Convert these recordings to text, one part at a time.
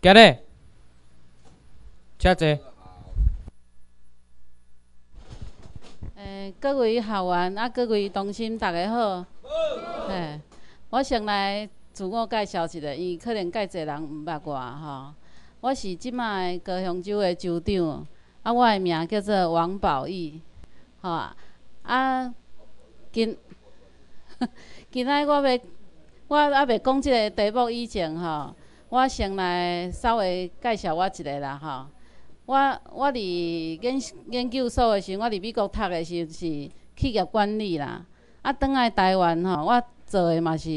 今日，请坐。诶，各位校员啊，各位同心，大家好。嘿，我先来自我介绍一下，伊可能介侪人毋捌我吼。我是即摆高雄州的州长，啊，我的名叫做王宝义，吼啊，今 今仔我要我还未讲即个题目以前吼，我先来稍微介绍我一下啦吼。我我伫研研究所的时阵，我伫美国读的时是企业管理啦。啊，转来台湾吼，我做的嘛是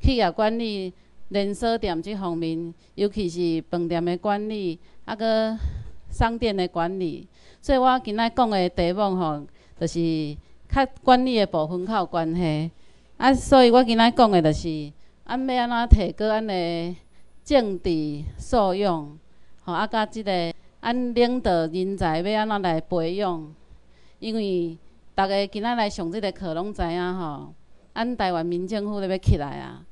企业管理、连锁店即方面，尤其是饭店的管理，啊，搁商店的管理。所以我今仔讲的题目吼，就是较管理的部分较有关系。啊，所以我今仔讲的就是按要安怎提高安尼政治素养，吼，啊，甲即个。按领导人才要安怎来培养？因为逐个今仔来上即个课拢知影吼，按台湾民政府咧要起来啊，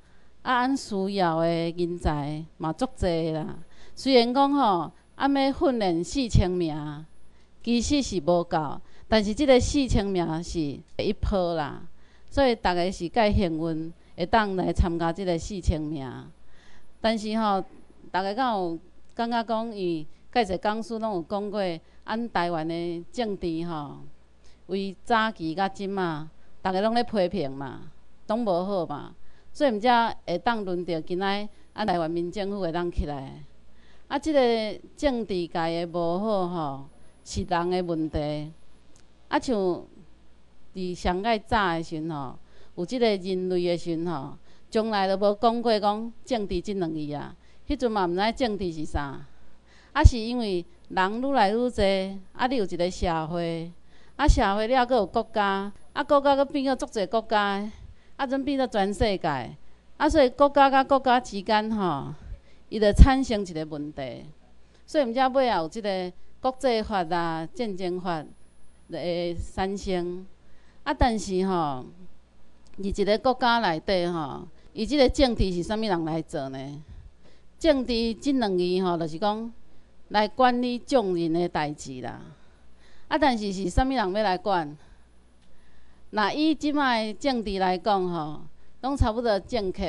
啊，按需要的人才嘛足济啦。虽然讲吼，按要训练四千名，其实是无够，但是即个四千名是一波啦。所以逐个是介幸运，会当来参加即个四千名。但是吼，逐个敢有感觉讲伊？介侪讲师拢有讲过，按台湾的政治吼，为早期甲即嘛，逐个拢咧批评嘛，拢无好嘛，所以毋则会当轮到今仔按台湾民政府会当起来。啊，即个政治界的无好吼，是人的问题。啊，像伫上个早的时阵吼，有即个人类的时阵吼，从来都无讲过讲政治即两字啊。迄阵嘛毋知政治是啥。啊，是因为人愈来愈侪，啊，你有一个社会，啊，社会了，佫有国家，啊，国家佫变做足侪国家，啊，阵变做全世界，啊，所以国家甲国家之间吼，伊就产生一个问题，所以毋则尾后有即个国际法啊、战争法会产生，啊，但是吼，伊一个国家内底吼，伊即个政治是啥物人来做呢？政治即两字吼，就是讲。来管理众人的代志啦，啊！但是是啥物人要来管？那以即摆政治来讲吼，拢差不多政客。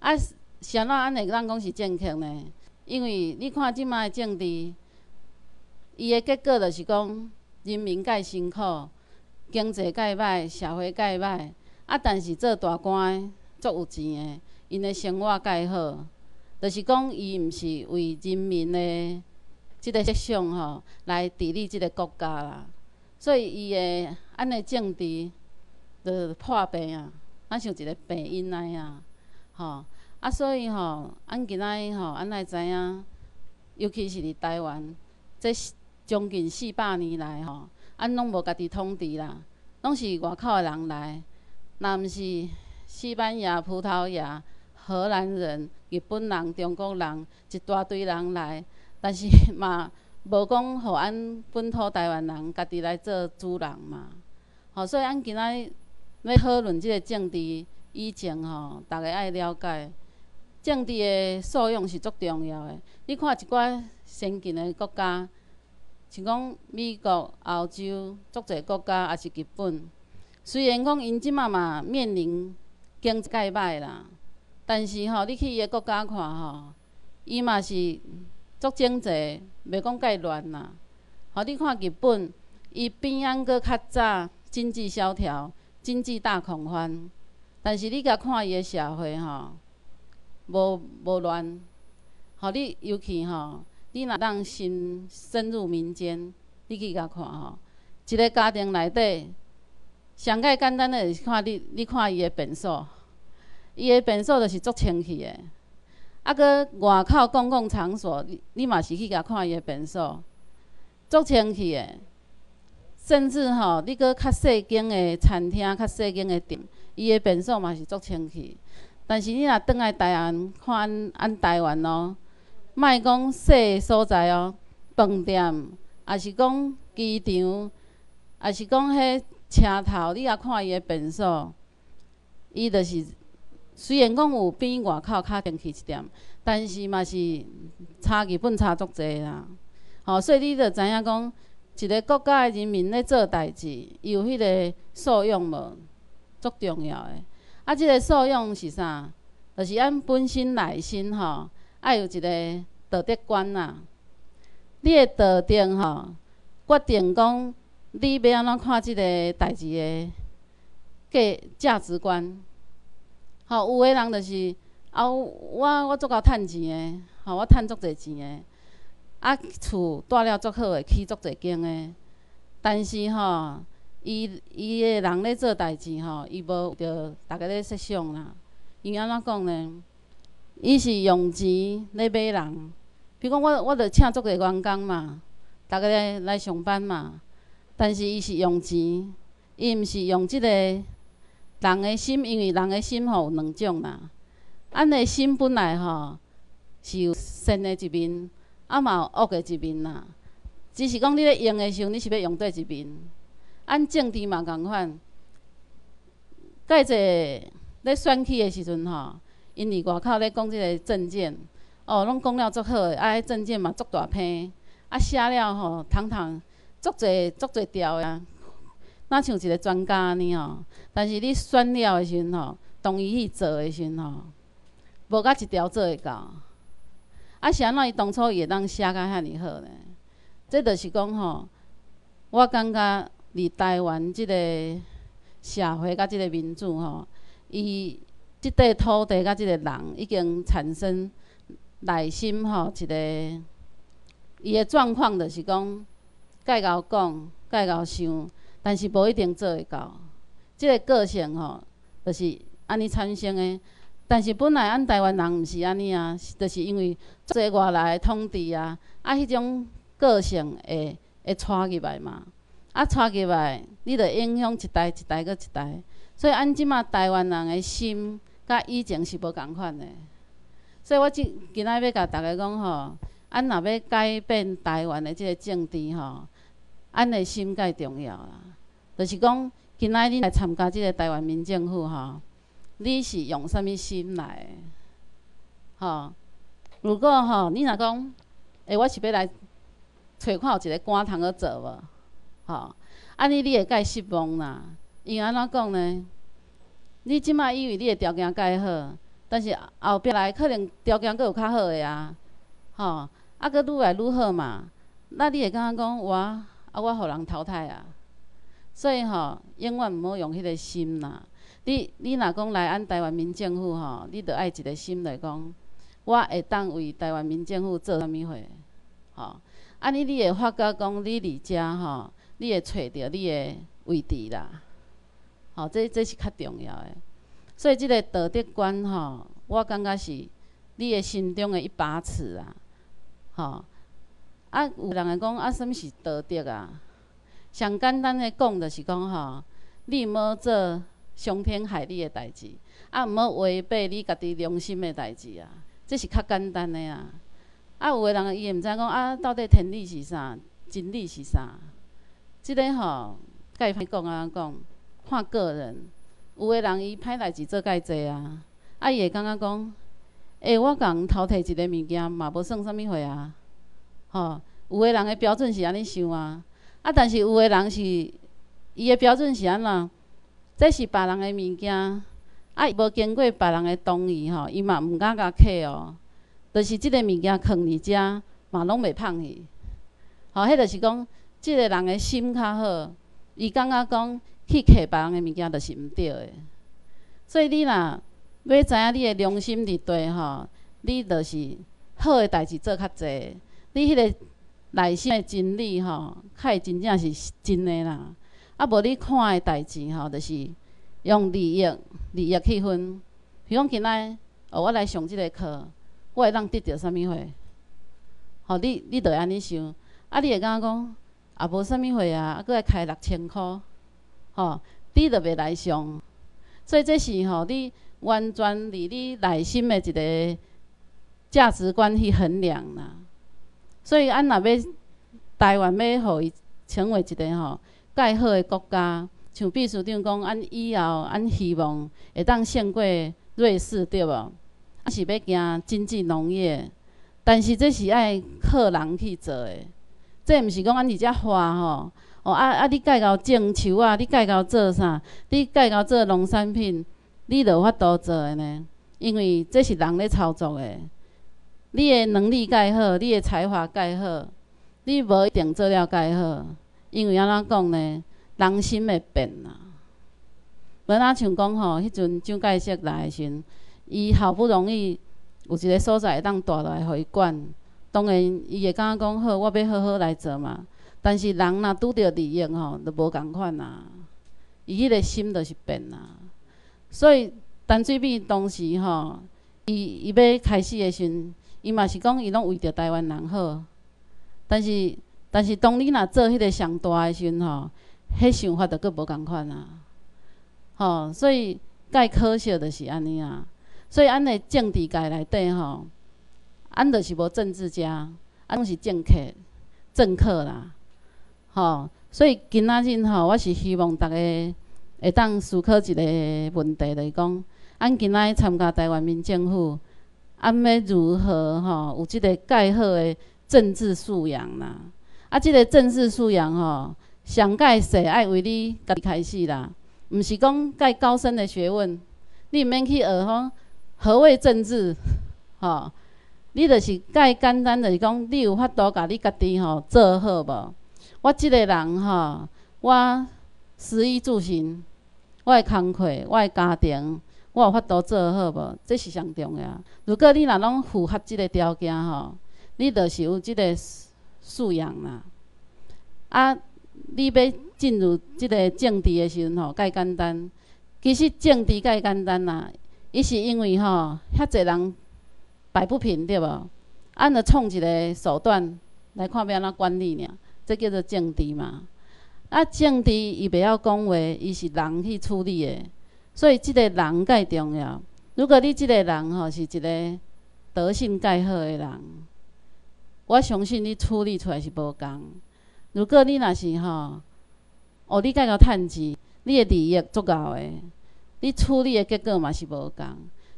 啊，啥怎安会咱讲是政客呢？因为你看即摆政治，伊的结果就是讲人民介辛苦，经济介歹，社会介歹。啊，但是做大官足有钱的，因的生活介好。就是讲，伊毋是为人民的即个设想吼来治理即个国家啦，所以伊的安尼政治就破病啊，咱像一个病因来啊，吼啊，所以吼，咱今仔吼，咱来知影，尤其是伫台湾，这将近四百年来吼，咱拢无家己统治啦，拢是外口的人来，若毋是西班牙、葡萄牙。荷兰人、日本人、中国人一大堆人来，但是嘛无讲互咱本土台湾人家己来做主人嘛。吼，所以咱今仔要讨论即个政治以前吼，逐个爱了解政治的素养是足重要的。你看一寡先进的国家，像讲美国、欧洲足侪国家，也是日本，虽然讲因即马嘛面临经济界歹啦。但是吼，你去伊个国家看吼，伊嘛是足经济，袂讲介乱啦。吼，你看日本，伊边仔搁较早经济萧条，经济大恐慌。但是你甲看伊个社会吼，无无乱。吼，你尤其吼，你若当深深入民间，你去甲看吼，一个家庭内底，上介简单的是看你，你看伊个便所。伊的便所就是足清气的，啊，搁外口公共场所，你嘛是去甲看伊的便所，足清气的。甚至吼，你搁较细间的餐厅、较细间的店，伊的便所嘛是足清气。但是你若倒来台湾看，按台湾哦，莫讲细所在哦，饭店，也是讲机场，也是讲迄车头，你也看伊的便所，伊就是。虽然讲有比外口较争气一点，但是嘛是差日本差足济啦。吼，所以你着知影讲，一个国家的人民咧做代志，伊有迄个素养无？足重要诶。啊，即个素养是啥？就是咱本身内心吼，爱有一个道德观啦。你诶道德吼，决定讲你要安怎看即个代志诶价价值观。吼，有诶人就是啊，我我足够趁钱诶，吼，我趁足侪钱诶。啊，厝住了足好诶，起足侪间诶。但是吼，伊伊诶人咧做代志吼，伊无着逐个咧设想啦。伊安怎讲呢？伊是用钱咧买人。比如讲，我我着请足个员工嘛，逐个来来上班嘛。但是伊是用钱，伊毋是用即个人的心，因为人的心吼有两种啦。咱的心本来吼是有善的一面。啊嘛有恶的一面啦，只是讲你咧用的时候，你是要用对一面。按政治嘛共款，介济咧选举的时阵吼，因伫外口咧讲即个证件，哦，拢讲了足好的，啊，迄证件嘛足大篇，啊写了吼，堂堂足济足济条呀，若像一个专家安尼吼。但是你选了的时阵吼，同意去做的时阵吼，无甲一条做会到。啊，是安怎伊当初会当写甲遐尼好呢？这就是讲吼，我感觉伫台湾即个社会甲即个民主吼，伊即块土地甲即个人已经产生内心吼一个伊的状况，就是讲介贤讲，介贤想，但是无一定做会到。即个个性吼，就是安尼产生的。但是本来咱台湾人毋是安尼啊，就是因为做外来统治啊，啊，迄种个性会会带入来嘛，啊，带入来，你着影响一代一代搁一代，所以咱即马台湾人的心，甲以前是无共款的。所以我今今仔要甲大家讲吼，咱若要改变台湾的即个政治吼，咱的心介重要啦。就是讲，今仔日来参加即个台湾民政府吼。你是用啥物心来？吼，如果吼，你若讲，诶，我是要来找看有一个官通去做无？吼，安尼你会介失望啦。因安怎讲呢？你即摆以为你的条件介好，但是后壁来可能条件佫有较好诶啊，吼，啊，佫愈来愈好嘛。那你会感觉讲，我啊，我互人淘汰啊。所以吼，永远毋好用迄个心啦。你你若讲来按台湾民政府吼，你着爱一个心来讲，我会当为台湾民政府做啥物货，吼，安尼你会发觉讲你伫遮吼，你会找着你的位置啦，吼，这这是较重要的。所以即个道德观吼，我感觉是你的心中的一把尺啊，吼。啊，有人会讲啊，什物是道德啊？上简单的讲，就是讲吼，你无做。伤天害理的代志，啊，毋好违背你家己良心的代志啊，这是较简单的啊。啊，有个人伊会毋知讲啊，到底天理是啥，真理是啥？即个吼，该歹讲啊讲，看个人。有个人伊歹代志做介济啊，啊，伊会感觉讲，诶，我共偷摕一个物件嘛，无算啥物货啊。吼，有个人的标准是安尼想啊，啊，但是有个人是伊的标准是安怎？这是别人的物件，啊，无经过别人的同意吼，伊嘛毋敢甲客哦。就是即个物件放伫遮，嘛拢袂放去。吼，迄著是讲，即个人的心较好，伊感觉讲去客别人的物件，著是毋对的。所以你若要知影你的良心伫地吼，你著是好的代志做较济，你迄个内心的真理吼，较会真正是真的啦。啊，无你看的代志吼，就是用利益、利益去分。比如讲，今仔哦，我来上即个课，我会当得到啥物货？吼，你你着安尼想，啊，你会感觉讲，啊无啥物货啊，啊，搁来开六千箍，吼，你着袂来上。所以这是吼，你完全伫你内心的一个价值观去衡量啦。所以，咱若要台湾要互伊成为一个吼。介好诶国家，像秘书长讲，俺以后俺希望会当胜过瑞士对无？啊是要行经济农业，但是这是爱靠人去做诶，这毋是讲咱伫遮花吼。哦啊啊！你介搞种树啊，你介搞做啥？你介搞做农产品，你著有法度做诶呢？因为这是人咧操作诶。你诶能力介好，你诶才华介好，你无一定做了介好。因为安怎讲呢？人心会变啦。无哪像讲吼，迄阵蒋介石来诶时，伊好不容易有一个所在会当住落来互伊管，当然伊会感觉讲好，我要好好来做嘛。但是人若拄着利益吼，就无共款啦。伊迄个心就是变啦。所以陈水扁当时吼，伊伊要开始诶时阵，伊嘛是讲伊拢为着台湾人好。但是但是当你若做迄个上大诶时阵吼，迄想法就佫无共款啊。吼，所以介可惜就是安尼啊。所以咱诶政治界内底吼，咱就是无政治家，咱拢是政客、政客啦。吼，所以今仔日吼，我是希望大家会当思考一个问题，就是讲，咱今仔日参加台湾民政府，安要如何吼有即个介好的政治素养啦？啊，即个政治素养吼，上介细爱为你家己开始啦，毋是讲介高深的学问，你毋免去学吼何谓政治，吼，你就是介简单，就是讲你有法度甲你家己吼做好无？我即个人吼，我食衣住行，我的工课，我的家庭，我有法度做好无？这是上重要。如果你若拢符合即个条件吼，你就是有即个素养啦。啊，你要进入即个政治的时阵吼，介简单。其实政治介简单啦，伊是因为吼，遐济人摆不平对无？按着创一个手段来看要安怎管理尔。这叫做政治嘛，啊，政治伊袂晓讲话，伊是人去处理的，所以即个人介重要。如果你即个人吼是一个德性介好的人，我相信你处理出来是无共。如果你若是吼，哦，你介个趁钱，你的利益足够的，你处理的结果嘛是无共。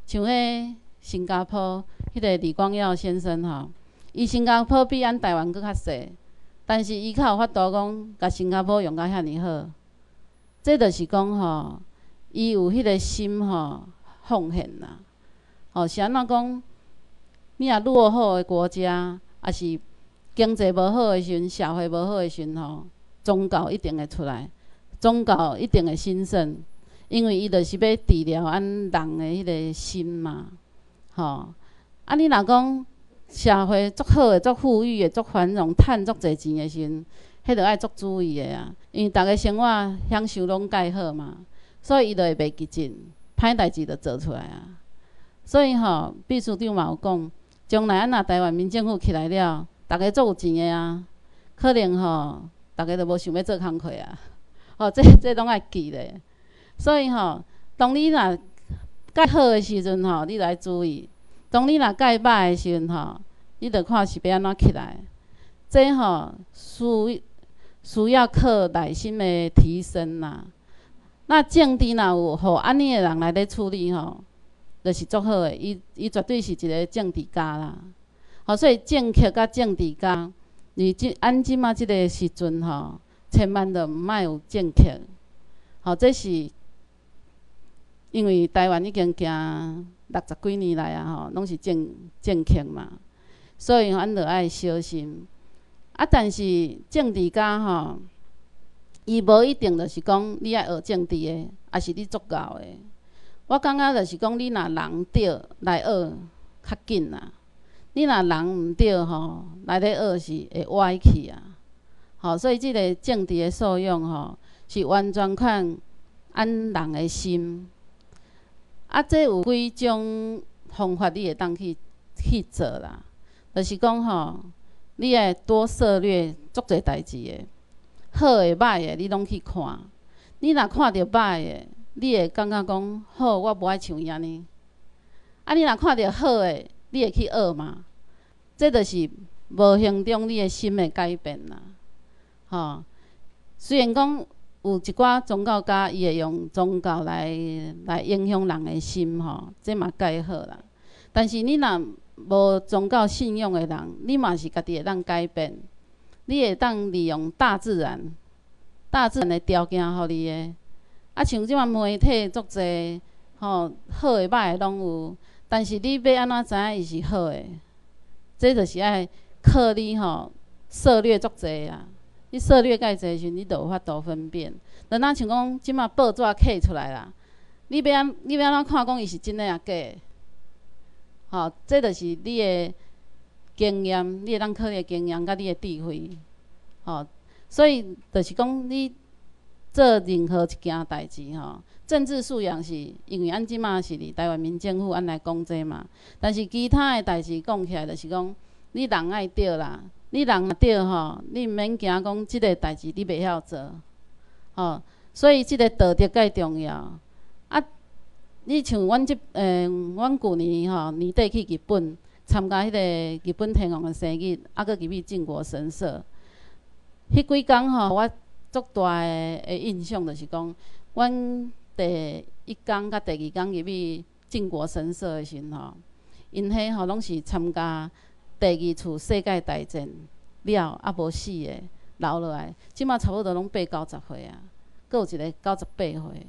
像迄新加坡迄个李光耀先生吼，伊新加坡比咱台湾佫较细。但是伊较有法度讲，甲新加坡用甲遐尼好，这就是讲吼，伊有迄个心吼，奉献啦。吼，是安怎讲？你若落后的国家，也是经济无好的时阵，社会无好的时阵吼，宗教一定会出来，宗教一定会兴盛，因为伊就是要治疗咱人的迄个心嘛。吼，啊，你若讲？社会足好诶，足富裕诶，足繁荣，趁足侪钱诶时阵，迄着爱足注意诶啊。因为逐个生活享受拢介好嘛，所以伊就会袂记劲，歹代志就做出来啊。所以吼，秘书长嘛有讲，将来咱若台湾民政府起来了，逐个做有钱诶啊，可能吼，逐个就无想要做工课啊。吼，这这拢爱记咧。所以吼，当你若介好诶时阵吼，你来注意。当你若介歹诶时阵吼，你着看是要安怎起来。这吼需需要靠耐心诶提升啦。那政治若有互安尼诶人来咧处理吼，就是足好诶。伊伊绝对是一个政治家啦。吼，所以政客甲政治家，你即按即马即个时阵吼，千万着毋爱有政客。吼，这是因为台湾已经行。六十几年来啊，吼，拢是政政客嘛，所以咱着爱小心。啊，但是政治家吼，伊无一定着是讲你爱学政治的，也是你足够的。我感觉着是讲，你若人对来学较紧啦。你若人毋对吼，来咧学是会歪去啊。吼，所以即个政治的素养吼，是完全看按人的心。啊，这有几种方法，你会当去去做啦。就是讲吼，你爱多涉略足侪代志的，好诶、歹诶，你拢去看。你若看着歹诶，你会感觉讲好，我无爱像伊安尼。啊，你若看着好诶，你会去学嘛？这就是无形中你诶心会改变啦。吼，虽然讲有一寡宗教家伊会用宗教来来影响人的心吼，这嘛改好啦。但是你若无宗教信仰的人，你嘛是家己会当改变，你会当利用大自然、大自然的条件互你的。啊，像即马媒体足济吼，好诶歹诶拢有，但是你要安怎知影伊是好诶？这就是爱靠你吼策略足济啊。你策略介济时，你就有法度分辨。咱若像讲即马报纸刻出来啦，你要安你要安怎看讲伊是真诶啊假？诶吼，这就是你诶经验，你会当靠你诶经验甲你诶智慧，吼。所以就是讲你做任何一件代志吼，政治素养是因为咱即马是伫台湾民政府，安来讲这嘛。但是其他诶代志讲起来，就是讲你人爱对啦。你人若对吼，你毋免惊讲即个代志你袂晓做，吼，所以即个道德介重要。啊，你像阮即，诶，阮旧年吼年底去日本参加迄个日本天皇诶生日，啊，搁入去靖国神社。迄几工吼，我足大诶诶印象就是讲，阮第一工甲第二工入去靖国神社诶时吼，因迄吼拢是参加。第二次世界大战了，啊无死诶，留落来，即马差不多拢八九十岁啊，搁有一个九十八岁。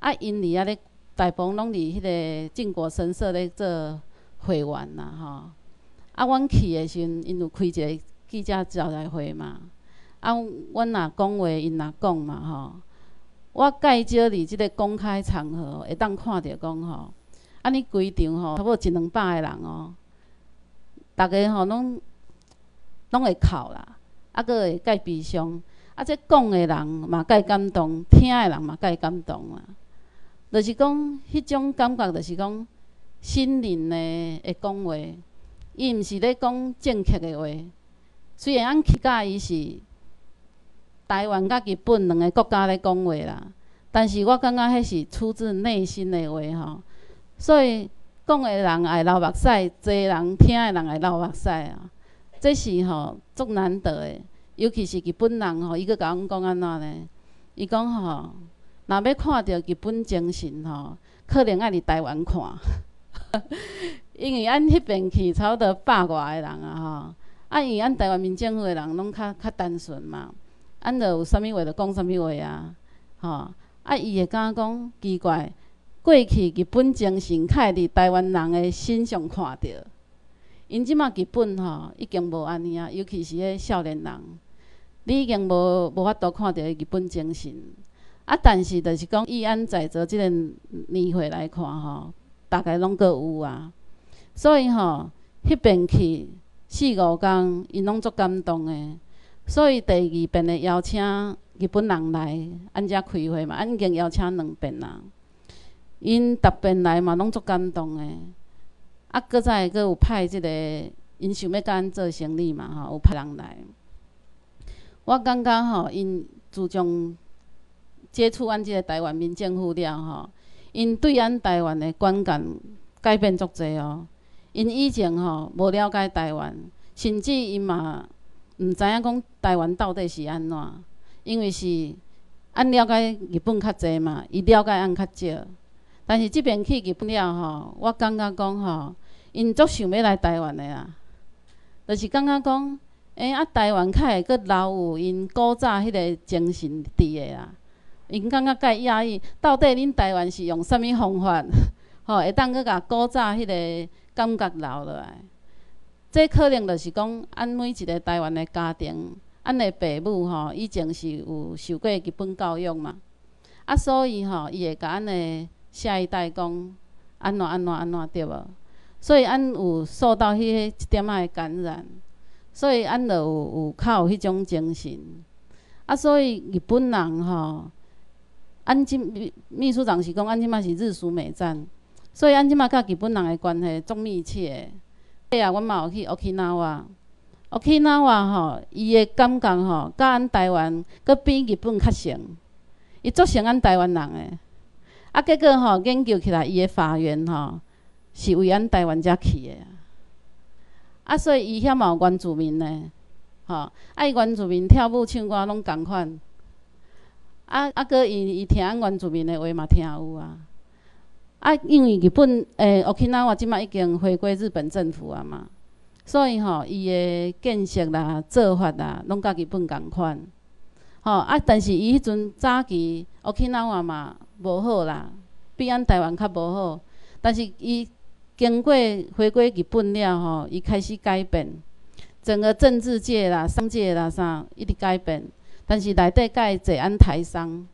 啊，因伫啊咧，大部分拢伫迄个靖国神社咧做会员啦，吼。啊，阮去诶时阵，因有开一个记者招待会嘛。啊，阮若讲话，因若讲嘛，吼。我介少伫即个公开场合会当看着讲吼，啊，你规场吼，差不多一两百个人哦。逐个吼拢拢会哭啦，啊，佫会介悲伤，啊，这讲诶人嘛介感动，听诶人嘛介感动啊。就是讲，迄种感觉，就是讲心灵诶会讲话，伊毋是咧讲正确诶话。虽然俺去甲伊是台湾甲日本两个国家咧讲话啦，但是我感觉迄是出自内心诶话吼，所以。讲诶人爱流目屎，坐人听诶人爱流目屎啊！这是吼足难得诶，尤其是日本人吼，伊佫甲阮讲安怎呢？伊讲吼，若要看着日本精神吼，可能爱伫台湾看，因为咱迄边去差不多百外个人啊吼，啊，因为咱台湾民政府诶人拢较较单纯嘛，咱着有啥物话着讲啥物话啊，吼，啊，伊会敢讲奇怪。过去日本精神，较会伫台湾人诶身上看着。因即马日本吼已经无安尼啊，尤其是迄少年人，你已经无无法度看着日本精神。啊，但是就是讲以安在座即个年岁来看吼，大概拢阁有啊。所以吼，迄边去四五工，因拢足感动诶。所以第二遍诶邀请日本人来，安遮开会嘛，安已经邀请两遍啦。因逐遍来嘛，拢足感动诶。啊，搁再搁有派即个，因想要甲咱做生意嘛，吼，有派人来。我感觉吼，因自从接触阮即个台湾民政府了吼，因对咱台湾的观感改变足济哦。因以前吼无了解台湾，甚至因嘛毋知影讲台湾到底是安怎，因为是按了解日本较济嘛，伊了解按较少。但是即边去日本了吼，我感觉讲吼，因足想要来台湾的啦。就是感觉讲，诶啊，台湾较会阁留有因古早迄个精神伫的啦。因感觉介压抑，到底恁台湾是用啥物方法，吼会当去甲古早迄个感觉留落来？这可能就是讲，按每一个台湾的家庭，按的父母吼，以前是有受过日本教育嘛，啊，所以吼，伊会甲按的。下一代讲安怎安怎安怎对无？所以按有受到迄个一点仔感染，所以按就有有较有迄种精神。啊，所以日本人吼，安即秘秘书长是讲，安即嘛是日苏美战，所以安即嘛甲日本人诶关系足密切。哎呀，阮嘛有去 Okinawa，Okinawa 吼，伊诶感觉吼，甲咱台湾搁比日本较像，伊足像咱台湾人诶。啊，结果吼研究起来，伊诶法源吼是为咱台湾遮起诶啊。所以伊遐嘛有原住民呢，吼，啊，伊原住民跳舞唱歌拢共款。啊啊，搁伊伊听原住民的话嘛听有啊。啊，因为日本诶，Okinawa 即马已经回归日本政府啊嘛，所以吼，伊的建设啦、做法啦，拢甲日本共款。吼啊，但是伊迄阵早期 Okinawa 嘛无好啦，比咱台湾较无好。但是伊经过回归日本了吼，伊开始改变，整个政治界啦、商界啦啥一直改变。但是内底会坐安台商，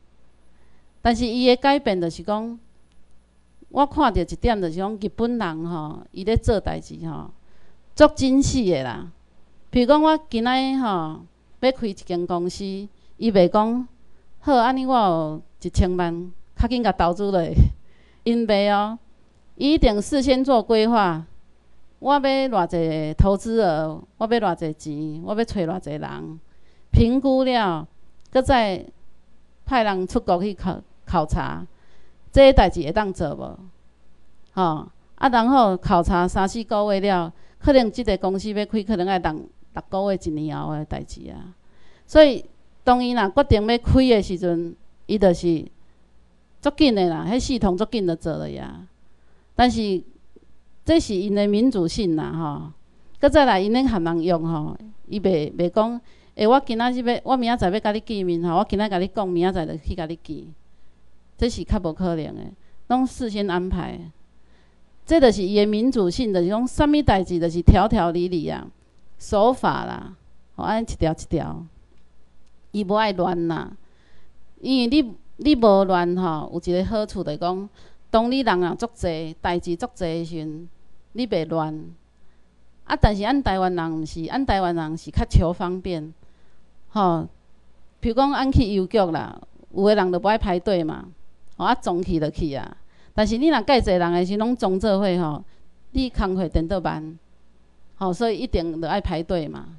但是伊的改变就是讲。我看到一点就是讲，日本人吼，伊咧做代志吼，足精细的啦。譬如讲，我今仔吼要开一间公司，伊袂讲好，安尼我有一千万，较紧甲投资落，因袂哦。伊一定事先做规划，我要偌济投资额，我要偌济钱，我要找偌济人，评估了，搁再派人出国去考考察。即个代志会当做无？吼啊，然后考察三四个月了，可能即个公司要开，可能爱等六个月、一年后诶代志啊。所以，当伊若决定要开诶时阵，伊就是足紧诶啦，迄系统足紧就做了呀。但是，这是因诶民主性啦，吼。搁再来，因咧含人用吼，伊袂袂讲，诶，我今仔日要，我明仔载要甲你见面吼，我今仔甲你讲，明仔载就去甲你见。这是较无可能诶，拢事先安排。这就是伊诶民主性，就是讲啥物代志，就是条条理理啊，守法啦，吼安一条一条。伊无爱乱啦，因为你你无乱吼，有一个好处就是讲，当你人啊足济，代志足济的时阵，你袂乱。啊，但是咱台湾人毋是，咱台湾人是较求方便，吼。比如讲，咱去邮局啦，有诶人就无爱排队嘛。吼，啊，总去就去啊。但是你若介济人诶是拢总做伙吼，你工课等倒慢，吼，所以一定着爱排队嘛。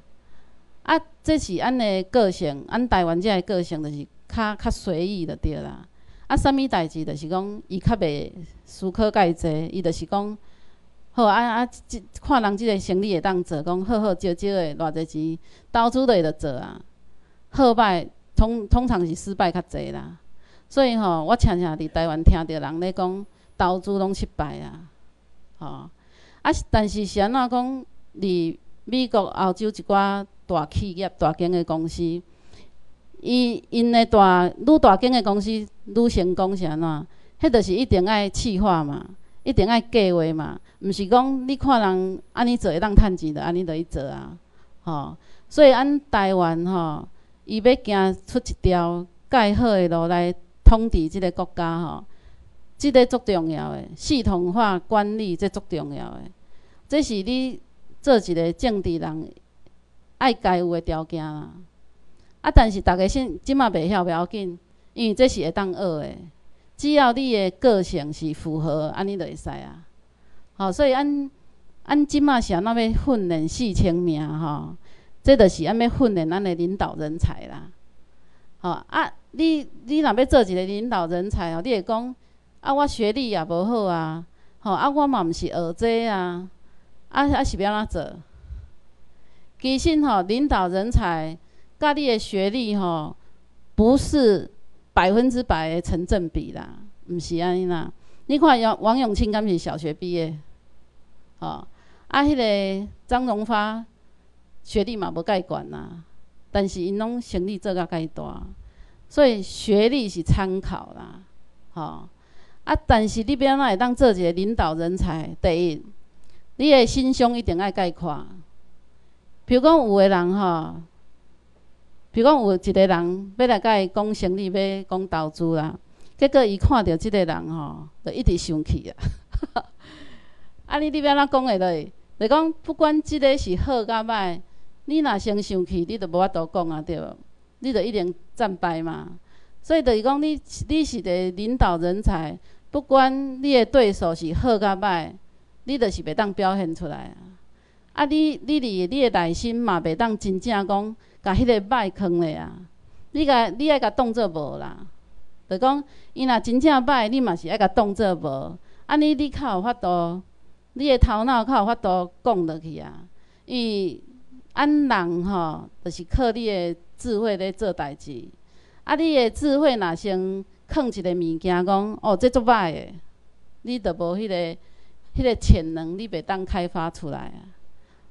啊，这是咱诶个性，咱台湾遮诶个性就是较较随意着对啦。啊，啥物代志就是讲伊较袂思考介济，伊就是讲好啊啊，即看人即个生理会当做，讲好好少少的偌济钱投资着会着做啊。好歹通通常是失败较济啦。所以吼，我常常伫台湾听着人咧讲投资拢失败啊，吼啊！但是是安怎讲？伫美国、澳洲一寡大企业、大间诶公司，伊因诶大愈大间诶公司愈成功是安怎？迄著是一定爱计划嘛，一定爱计划嘛，毋是讲你看人安尼做会当趁钱，著安尼著去做啊，吼！所以咱台湾吼，伊要行出一条介好诶路来。统治即个国家吼，即个足重要诶，系统化管理这足重要诶，这是你做一个政治人爱该有诶条件啦。啊，但是逐个先即马袂晓袂要紧，因为这是会当学诶，只要你诶个性是符合，安尼就会使啊。吼，所以咱咱即马是安怎要训练四千名吼，这就是安尼训练咱的领导人才啦。吼啊。你你若要做一个领导人才哦，你会讲啊，我学历也无好啊，吼啊，我嘛毋是学这啊，啊啊是要安怎做？其实吼，领导人才甲你的学历吼，不是百分之百的成正比啦，毋是安尼啦。你看杨王永庆敢是小学毕业，吼啊，迄个张荣发学历嘛无介悬啦，但是因拢生意做甲介大。所以学历是参考啦，吼啊！但是你要哪会当做一个领导人才？第一，你的心胸一定爱概括。比如讲，有个人吼，比如讲有一个人要来甲伊讲生意，要讲投资啦，结果伊看到即个人吼，就一直生气啊！啊，你你要哪讲会落？就讲不管即个是好甲歹，你若先生气，你就无法度讲啊，对？你就一定战败嘛，所以等于讲你你是个领导人才，不管你的对手是好甲歹，你就是袂当表现出来啊。啊，你你伫你的内心嘛袂当真正讲，甲迄个歹囥咧啊。你甲你爱甲当做无啦，就讲伊若真正歹，你嘛是爱甲当做无。啊，你你较有法度，你的头脑较有法度讲落去啊。因为俺人吼，就是靠你的。智慧咧做代志，啊，你的智慧若先藏一个物件，讲哦，这足歹的，你着无迄个、迄个潜能，你袂当开发出来啊。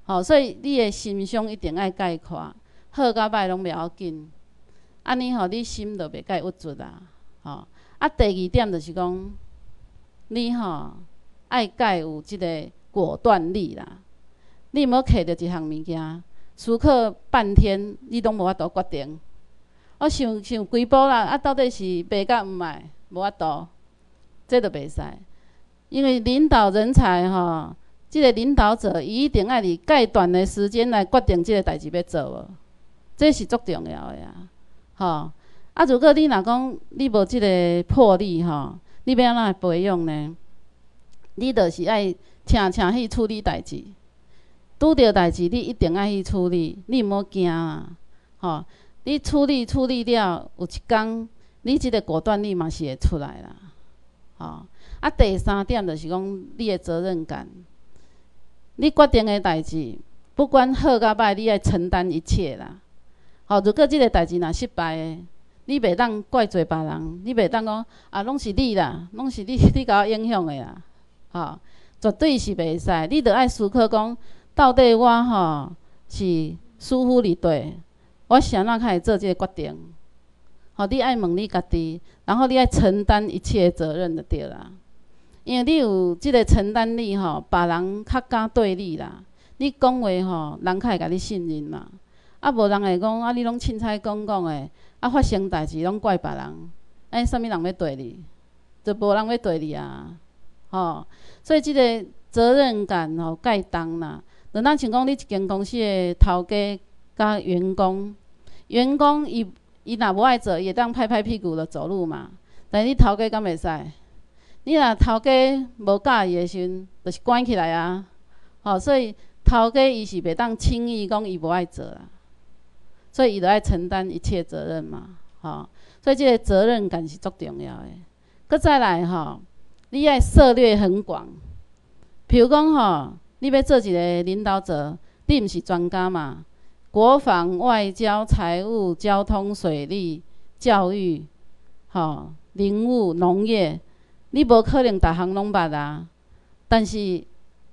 吼，所以你的心胸一定爱概括，好甲歹拢袂要紧。安尼吼，你心着袂甲郁卒啊。吼，啊，第二点就是讲，你吼爱甲有即个果断力啦。你毋好摕着一项物件，思考半天，你拢无法度决定。我想想几步啦，啊，到底是白甲毋爱，无法度，这都袂使。因为领导人才吼，即个领导者伊一定爱伫介短的时间来决定即个代志要做无，这是足重要的啊。吼，啊，如果你若讲你无即个魄力吼，你要安怎培养呢？你著是爱请请去处理代志，拄着代志你一定爱去处理，你毋好惊啊，吼。你处理处理了，有一工，你即个果断力嘛是会出来啦，吼。啊，第三点就是讲你的责任感。你决定的代志，不管好甲歹，你爱承担一切啦。吼，如果即个代志若失败的，你袂当怪罪别人，你袂当讲啊，拢是你啦，拢是你你甲我影响的啦，吼，绝对是袂使。你着爱思考讲，到底我吼是疏忽你对。我想怎开始做即个决定，吼，你爱问你家己，然后你爱承担一切责任就对啦。因为你有即个承担力吼，别人较敢对你啦。你讲话吼，人较会甲你信任嘛。啊，无人会讲啊，你拢凊彩讲讲诶，啊发生代志拢怪别人，哎，啥物人要对你？就无人要对你啊，吼。所以即个责任感吼，介重啦。就咱像讲你一间公司的头家甲员工。员工伊伊若无爱做，伊会当拍拍屁股就走路嘛。但你头家敢袂使？你若头家无介意诶时阵，就是关起来啊。吼，所以头家伊是袂当轻易讲伊无爱做啦。所以伊着爱承担一切责任嘛。吼，所以即个责任感是足重要诶。搁再来吼，你爱涉猎很广。譬如讲吼，你要做一个领导者，你毋是专家嘛？国防、外交、财务、交通、水利、教育，吼，林务、农业，你无可能逐项拢捌啊。但是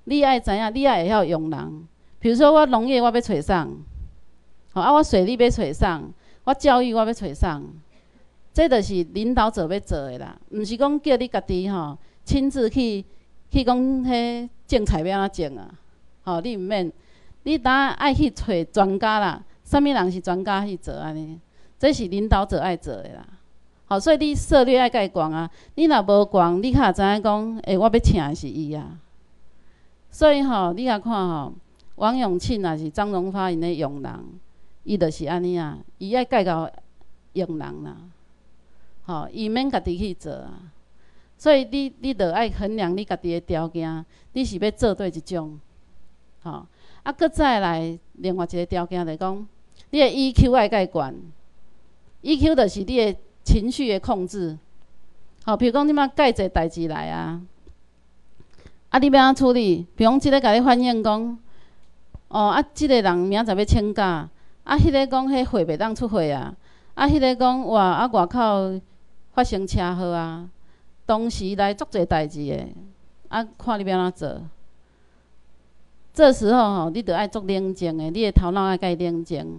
你爱知影，你也会晓用人。比如说我农业我要找上，吼啊我水利要找上，我教育我要找上，这就是领导者要做的啦。毋是讲叫你家己吼亲自去去讲迄种菜要安怎种啊，吼你毋免。你当爱去找专家啦，啥物人是专家去做安尼？这是领导者爱做的啦。好，所以你策略爱介广啊。你若无广，你较知影讲，诶，我要请的是伊啊。所以吼，你甲看吼，王永庆也是张荣发因诶用人，伊就是安尼啊。伊爱介绍用人啦。吼，伊免家己去做啊。所以你你着爱衡量你家己的条件，你是要做对一种，吼。啊，搁再来另外一个条件，就是讲，你的 EQ 爱介悬，EQ 就是你的情绪的控制。吼，比如讲，你嘛介济代志来啊，啊，你要安怎处理？比如讲，即个甲你反映讲，哦，啊，即个人明仔载要请假，啊，迄个讲，迄货袂当出货啊，啊，迄个讲，哇，啊，外口发生车祸啊，当时来足济代志的，啊，看你要安怎做？这时候吼，你着爱做冷静的，你的头脑爱该冷静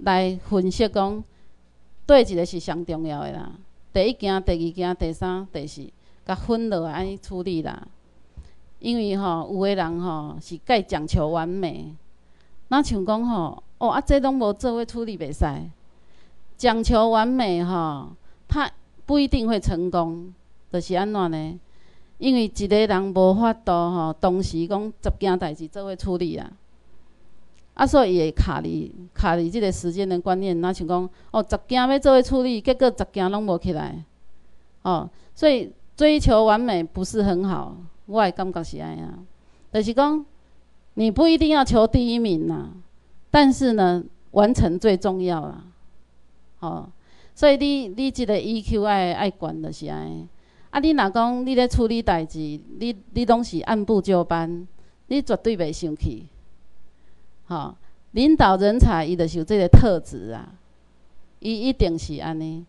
来分析讲，对一个是上重要的啦。第一件、第二件、第三、第四，甲分落来安尼处理啦。因为吼，有的人吼是介讲求完美，那像讲吼，哦啊，这拢无做伙处理袂使，讲求完美吼，他不一定会成功，就是安怎呢？因为一个人无法度吼，同时讲十件代志做伙处理啊，啊，所以伊会卡伫卡伫即个时间的观念，若像讲哦，十件要做伙处理，结果十件拢无起来，哦，所以追求完美不是很好，我会感觉是安样，就是讲你不一定要求第一名呐，但是呢，完成最重要啦，哦，所以你你即个 EQ 爱爱管就是安尼。啊！你若讲你咧处理代志，你你拢是按部就班，你绝对袂生气。吼，领导人才伊就是有这个特质啊，伊一定是安尼。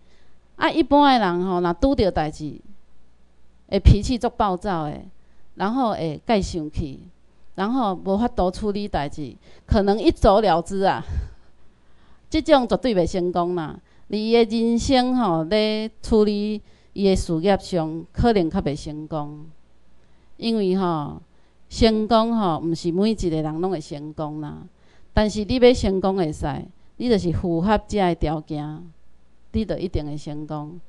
啊，一般诶人吼，若拄着代志，会脾气足暴躁诶，然后会介生气，然后无法度处理代志，可能一走了之啊。即种绝对袂成功啦。你诶人生吼，咧处理伊诶事业上，可能较袂成功，因为吼，成功吼，毋是每一个人拢会成功啦。但是你要成功会使，你著是符合遮个条件，你著一定会成功。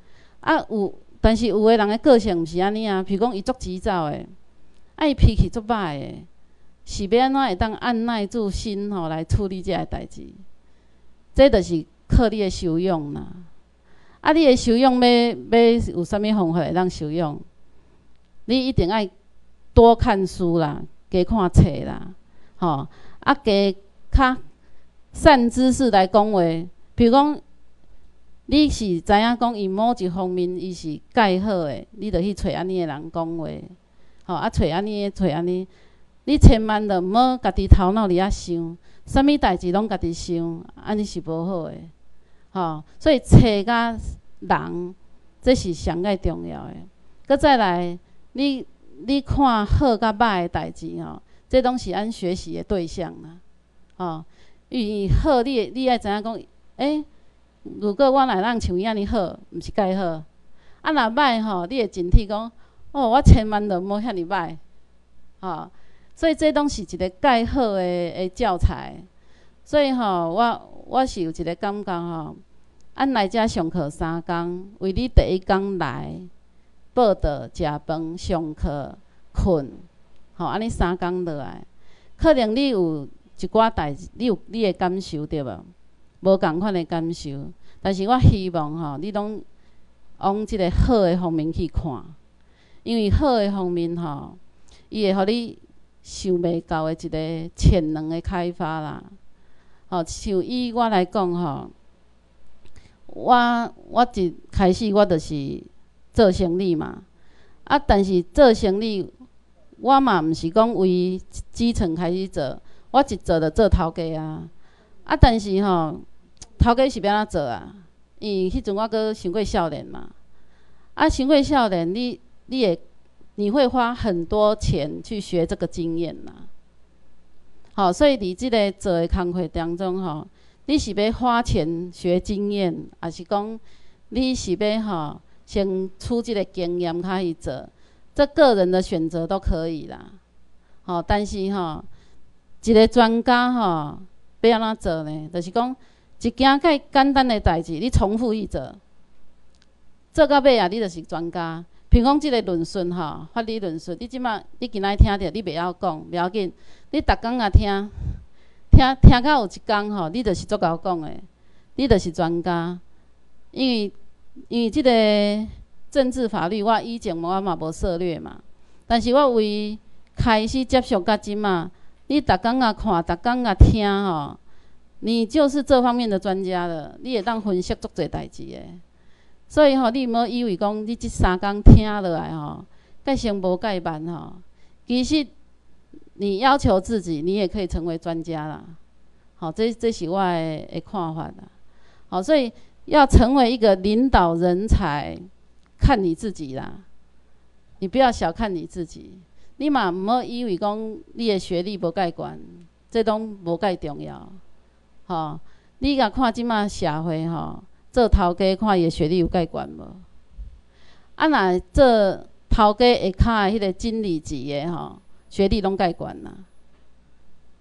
啊，有，但是有诶人诶个性毋是安尼啊，譬如讲伊足急躁诶，啊伊脾气足歹诶，是要安怎会当按耐住心吼来处理遮个代志？这著是。靠你诶修养啦，啊！你诶修养要要有啥物方法会当修养？你一定爱多看书啦，加看册啦，吼！啊，加较善知识来讲话。比如讲，你是知影讲伊某一方面伊是介好诶，你著去找安尼诶人讲话，吼！啊，找安尼诶，找安尼，你千万著毋好家己头脑里遐想，啥物代志拢家己想，安尼是无好诶。吼，所以找甲人，这是上个重要诶。搁再来，你你看好甲歹诶代志吼，这拢是咱学习诶对象啦。吼，伊好，你你爱知影讲，诶，如果我来人像伊安尼好，毋是介好。啊，若歹吼，你会警惕讲，哦，我千万著无遐尼歹。吼，所以这拢是一个介好诶诶教材。所以吼，我我是有一个感觉吼。俺来遮上课三工，为你第一工来报道、食饭、上课、困，吼，安尼三工落来，可能你有一寡代志，你有你诶感受对无？无共款诶感受，但是我希望吼，你拢往即个好诶方面去看，因为好诶方面吼，伊会互你想袂到诶一个潜能诶开发啦。吼，像以我来讲吼。我我一开始我就是做生意嘛，啊，但是做生意我嘛毋是讲为基层开始做，我一做就做头家啊，啊，但是吼，头家是要安怎做啊？因为迄阵我阁想过少年嘛，啊，想过少年，你你会你会花很多钱去学这个经验啦，好，所以伫即个做诶工课当中吼。你是要花钱学经验，还是讲你是要吼先出即个经验开始做？这个人的选择都可以啦。吼，但是吼，一个专家吼要安怎做呢？就是讲一件介简单的代志，你重复去做，做到尾啊，你就是专家。譬如讲即个论述吼，法律论述，你即马你今仔听着，你袂晓讲，袂要紧，你逐工也听。听听到有一工吼，你就是足够讲诶，你就是专家。因为因为即个政治法律，我以前我嘛无涉略嘛。但是我为开始接触甲即嘛，你逐工啊看，逐工啊听吼，你就是这方面的专家了。你会当分析足侪代志诶。所以吼，你毋好以为讲你即三工听落来吼，介成无介慢吼，其实。你要求自己，你也可以成为专家啦。好，这这是我的看法啦。好，所以要成为一个领导人才，看你自己啦。你不要小看你自己，你嘛毋好以为讲你的学历无盖悬，这拢无盖重要。吼，你甲看即马社会吼，做头家看伊的学历有盖悬无？啊，若做头家下骹的迄个经理级的吼。学历拢盖悬啦，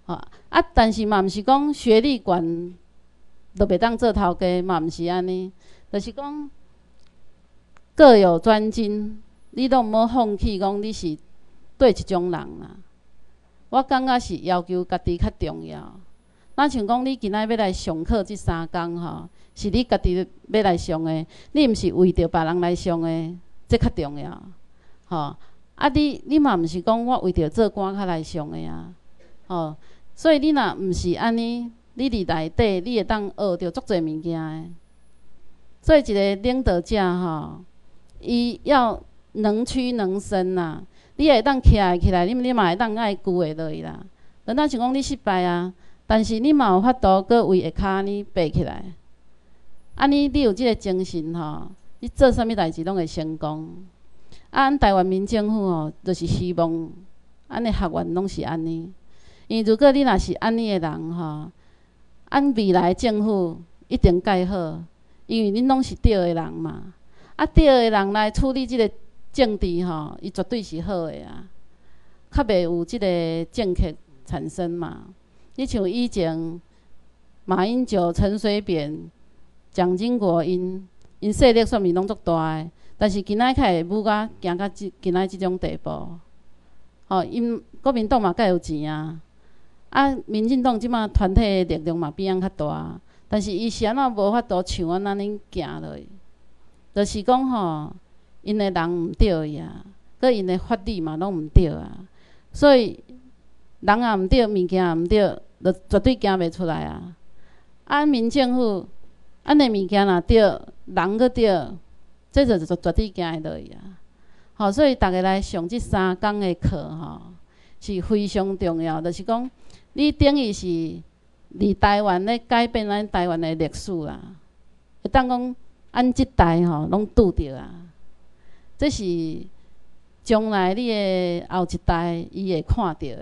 啊啊！但是嘛，毋是讲学历悬都袂当做头家，嘛毋是安尼。就是讲各有专精，你都毋好放弃讲你是对一种人啦。我感觉是要求家己较重要。那像讲你今仔要来上课即三工吼，是你家己要来上诶，你毋是为着别人来上诶，这较重要，吼。啊，你你嘛毋是讲我为着做官较来上诶啊，吼，所以你若毋是安尼，你伫内底你会当学着足侪物件诶。所以一个领导者吼，伊要能屈能伸呐，你会当起来起来，你你嘛会当爱顾会落去啦。等到想讲你失败啊，但是你嘛有法度搁为下骹安尼爬起来，安尼你有即个精神吼，你做啥物代志拢会成功。啊，咱台湾民政府吼，就是希望安尼学员拢是安尼。因如果你若是安尼诶人吼，按未来政府一定改好，因为恁拢是对诶人嘛。啊，对诶人来处理即个政治吼，伊绝对是好诶啊，较袂有即个政客产生嘛。你像以前马英九、陈水扁、蒋经国因因势力算是拢足大诶，但是今仔较会武甲行到即今仔即种地步。吼，因国民党嘛介有钱啊。啊，民进党即马团体力量嘛比咱较大，但是伊是安怎无法度像阮安尼行落去？就是讲吼，因诶人毋对啊，佮因诶法律嘛拢毋对啊，所以人也毋对，物件也毋对，就绝对行袂出来啊！啊，民政府安尼物件若对，人佮对，这就就绝对行会落去啊！吼，所以逐个来上即三工诶课吼，是非常重要，就是讲。你等于是伫台湾咧改变咱台湾的历史啦，会当讲按即代吼拢拄着啊，这是将来你的后一代伊会看到的。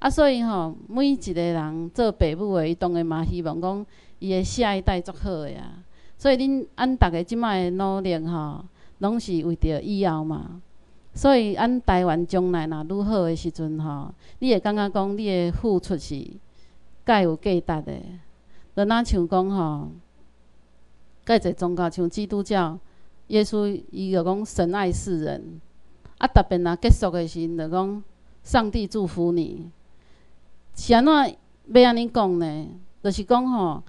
啊，所以吼每一个人做爸母的，伊当然嘛希望讲伊的下一代足好的啊。所以恁按逐个即摆的努力吼，拢是为着以后嘛。所以，按台湾将来若愈好诶时阵吼，你会感觉讲你诶付出是介有价值诶。就若像讲吼，介侪宗教像基督教，耶稣伊就讲神爱世人，啊，特别若结束诶时，就讲上帝祝福你。是安怎要安尼讲呢？就是讲吼，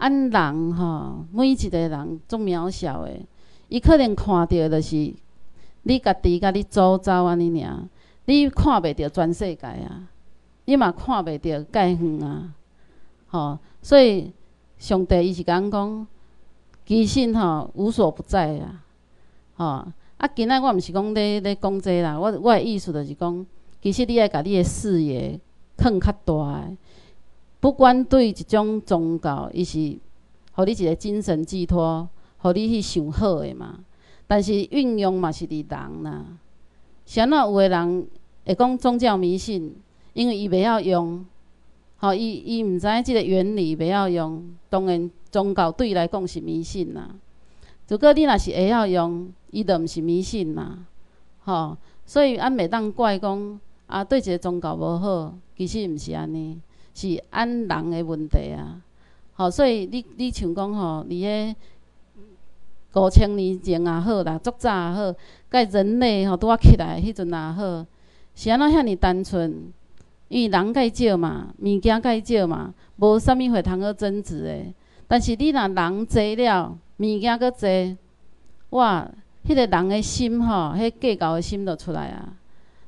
按人吼，每一个人足渺小的，伊可能看到就是。你家己甲你祖走安尼尔，你看袂着全世界啊！你嘛看袂着介远啊！吼，所以上帝伊是讲讲，其实吼无所不在啊！吼，啊，今仔我毋是讲咧咧讲这啦，我我诶意思就是讲，其实你爱甲你诶视野放较大诶，不管对一种宗教，伊是互你一个精神寄托，互你去想好诶嘛。但是运用嘛是伫人啦，像那有诶人会讲宗教迷信，因为伊袂晓用，吼，伊伊毋知影即个原理，袂晓用。当然宗教对伊来讲是迷信啦。如果你若是会晓用，伊就毋是迷信啦，吼。所以俺袂当怪讲啊，对一个宗教无好，其实毋是安尼，是按人诶问题啊。吼，所以你你像讲吼，伫咧。五千年前也好啦，足早也好，甲人类吼拄啊起来迄阵也好，是安怎遐尼单纯？因为人介少嘛，物件介少嘛，无啥物会通好增值诶。但是你若人济了，物件佫济，哇，迄个人诶心吼，迄计较诶心就出来啊，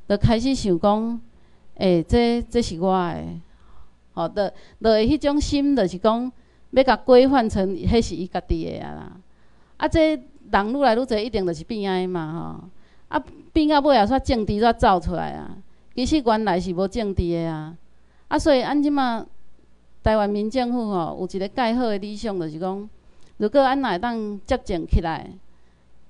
就开始想讲，诶，这这是我诶，吼，就就会迄种心，就是讲要甲规范成，迄是伊家己诶啊啦。啊，这人愈来愈侪，一定就是变安嘛吼。啊，变到尾也煞政治煞走出来啊。其实原来是无政治的啊。啊，所以按即马台湾民政府吼，有一个介好的理想，就是讲，如果咱会当接政起来，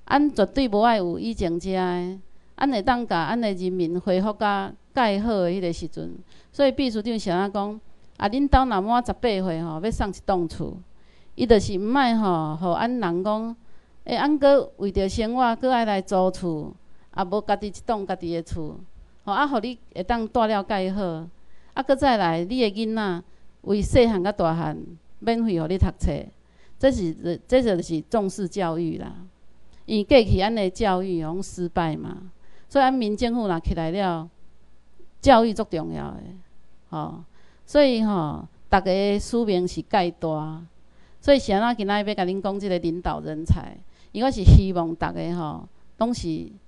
咱绝对无爱有以前遮的，咱会当甲咱的人民恢复甲介好的迄个时阵。所以秘书长想啊讲，啊，恁兜若满十八岁吼，要送一栋厝，伊就是毋爱吼，互咱人讲。诶，俺阁为着生活，阁爱来租厝，也无家己一栋家己诶厝，吼啊，互你会当住了介好，啊，阁再来，你诶囡仔为细汉甲大汉免费互你读册，这是这就是重视教育啦。因过去安尼教育拢失败嘛，所以咱民政府若起来了，教育足重要诶，吼，所以吼，逐个使命是介大，所以是安怎今仔要甲恁讲即个领导人才。因为是希望大家吼，拢是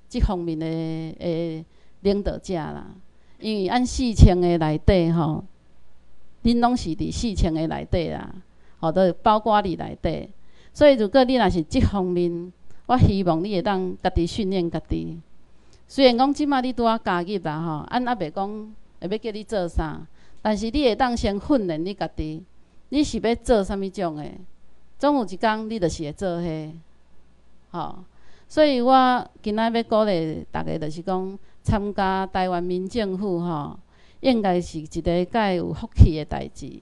即方面的诶领导者啦。因为按四千个内底吼，恁拢是伫四千个内底啦，吼，都包括你内底。所以如果你若是即方面，我希望你会当家己训练家己。虽然讲即马你拄啊加入啦吼，按也袂讲会要叫你做啥，但是你会当先训练你家己，你是要做啥物种诶？总有一工你就是会做迄，吼。所以我今仔要鼓励逐个，就是讲参加台湾民政府吼，应该是一个介有福气的代志。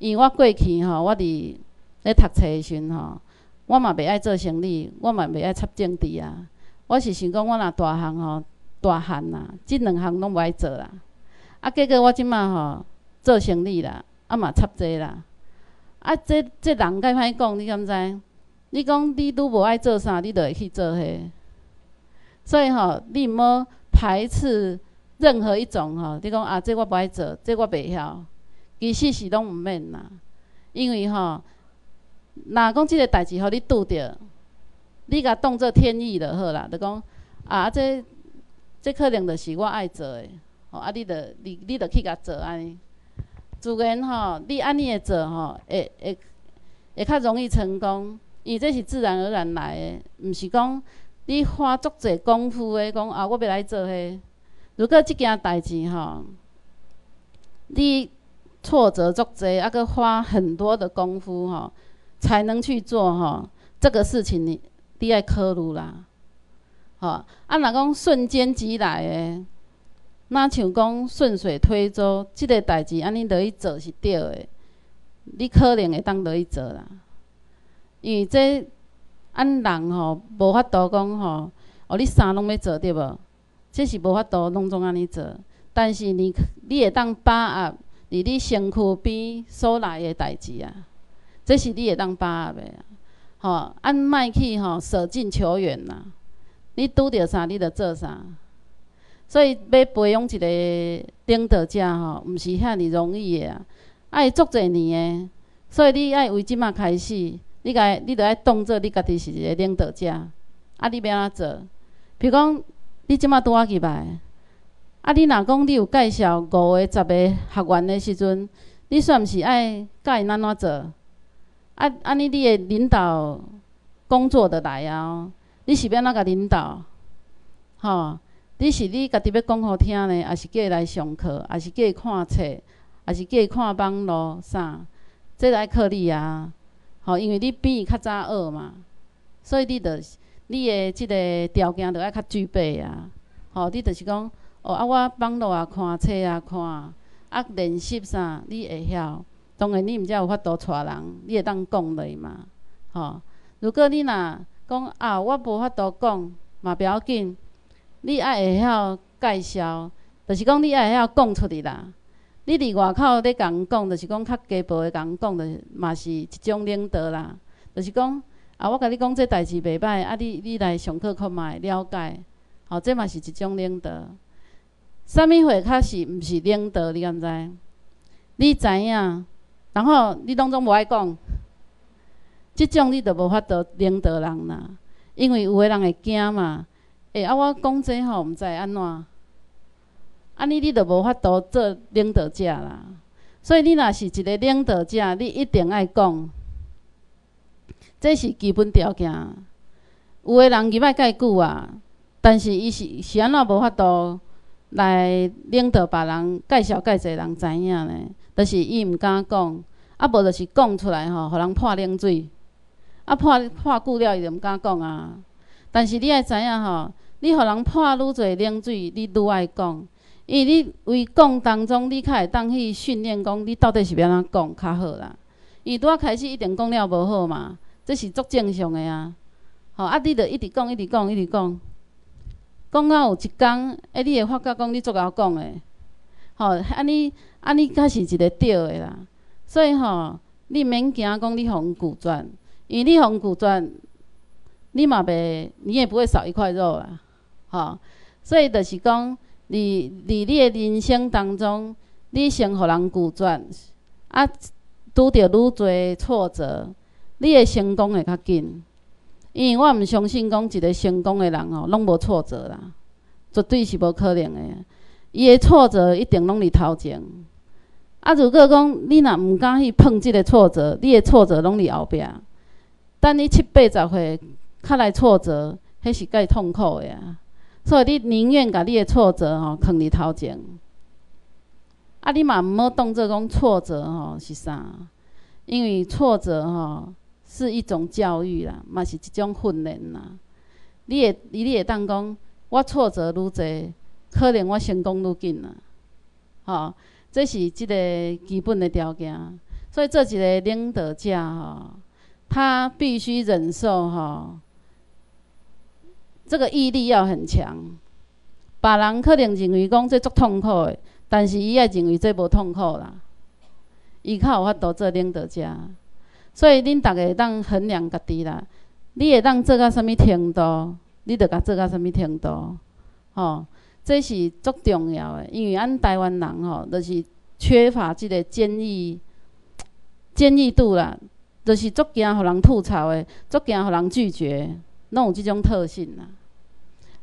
因为我过去吼，我伫咧读册诶时阵吼，我嘛袂爱做生理，我嘛袂爱插政治啊。我是想讲，我若大汉吼，大汉啦，即两项拢无爱做啦。啊，结果我即满吼做生理啦，啊嘛插济啦。啊，这这人该歹讲，你敢知？你讲你拄无爱做啥，你就会去做迄。所以吼，你毋好排斥任何一种吼。你讲啊，这我无爱做，这我袂晓。其实是拢毋免啦，因为吼，若讲即个代志互你拄着，你甲当做天意就好啦。就讲啊，这这可能就是我爱做诶，吼啊，你着你你着去甲做安尼。自然吼，你安尼诶做吼，会会会较容易成功。因为这是自然而然来诶，毋是讲你花足济功夫诶，讲啊，我要来做迄。如果即件代志吼，你挫折足济，啊，搁花很多的功夫吼，才能去做吼，这个事情你你爱考虑啦。吼，啊，若讲瞬间即来诶，那像讲顺水推舟，即个代志安尼落去做是对诶，你可能会当落去做啦。因为这按人吼无法度讲吼，哦，你啥拢要做对无？这是无法度拢总安尼做。但是你你会当把握伫你身躯边所来的代志啊，这是你会当把握的啊。吼，按莫去吼舍近求远啦。你拄着啥，你着做啥。所以要培养一个领导者吼，毋是遐尼容易的啊，爱足侪年的。所以你爱为即马开始。你该，你着爱当做你家己是一个领导者，啊，你要安怎做？比如讲，你即马拄啊去来，啊，你若讲你有介绍五个、十个学员的时阵，你算毋是爱教因安怎做？啊，安尼你的领导工作的来啊？你是要安怎甲领导？吼，你是你家己要讲互听呢，还是叫伊来上课，还是叫伊看册，还是叫伊看网络啥？这来靠你啊！吼，因为你比伊较早学嘛，所以你着你的即个条件着爱较具备啊。吼，你着是讲，哦啊，我网络啊看册啊看，啊练习啥你会晓。当然你毋则有法度带人，你会当讲落嘛。吼，如果你若讲啊，我无法度讲嘛，不要紧，你爱会晓介绍，就是讲你爱会晓讲出去啦。你伫外口咧共讲，就是讲较家暴诶共讲，着嘛是一种领导啦。就是讲啊，我甲你讲这代志袂歹，啊，你你来上课看觅了解，吼，这嘛是一种领导。啥物货较是毋是领导？你敢知？你知影，然后你当中无爱讲，即种你着无法度领导人啦。因为有诶人会惊嘛，诶啊，我讲这吼，毋知安怎。安尼你着无法度做领导者啦，所以你若是一个领导者，你一定爱讲，这是基本条件。有诶人入来介久啊，但是伊是是安怎无法度来领导别人，介绍介侪人知影呢？著是伊毋敢讲，啊无著是讲出来吼，互人泼冷水，啊泼泼久了伊就毋敢讲啊。但是你爱知影吼，你互人泼愈侪冷水，你愈爱讲。因为你为讲当中，你较会当去训练讲，你到底是要安怎讲较好啦？因为拄仔开始一定讲了无好嘛，这是足正常诶啊。吼，啊，你着一直讲，一直讲，一直讲，讲到有一工，哎，你会发觉讲你足够讲诶，吼，安尼安尼才是一个对诶啦。所以吼，你免惊讲你互拒绝，因为你互拒绝，你嘛袂，你也不会少一块肉啊。吼，所以就是讲。伫伫你的人生当中，你先互人拒绝，啊，拄着愈侪挫折，你会成功会较紧。因为我毋相信讲一个成功的人吼，拢无挫折啦，绝对是无可能的。伊的挫折一定拢伫头前。啊，如果讲你若毋敢去碰即个挫折，你的挫折拢伫后壁。等你七八十岁，较来挫折，迄是介痛苦的啊。所以你宁愿甲你的挫折吼放伫头前，啊，你嘛毋好当做讲挫折吼是啥？因为挫折吼是一种教育啦，嘛是一种训练啦。你会，你会当讲，我挫折愈侪，可能我成功愈紧啦。吼，这是即个基本的条件。所以，做一个领导者吼，他必须忍受吼，这个毅力要很强。别人可能认为讲这足痛苦的，但是伊也认为这无痛苦啦。伊较有法度做领导者，所以恁逐个当衡量家己啦。你会当做到什物程度，你着甲做到什物程度，吼，这是足重要的。因为咱台湾人吼，就是缺乏即个坚毅、坚毅度啦，就是足惊互人吐槽的，足惊互人拒绝，拢有即种特性啦。